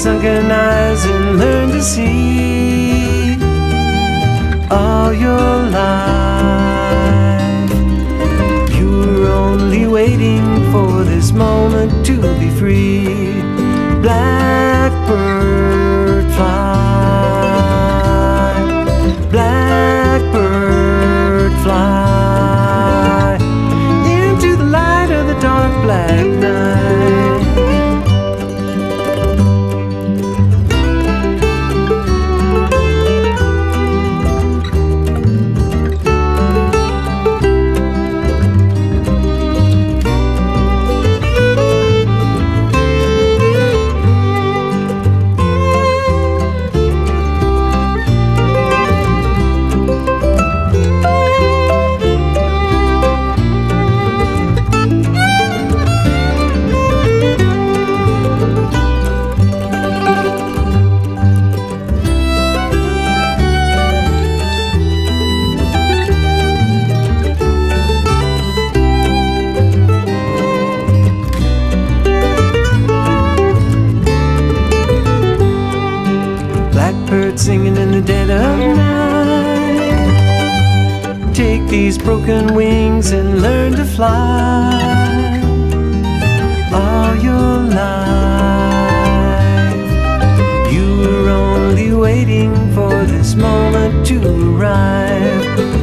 Sunken eyes and learn to see all your life. You were only waiting for this moment to be free. Blackbird singing in the dead of night. Take these broken wings and learn to fly all your life. You were only waiting for this moment to arrive.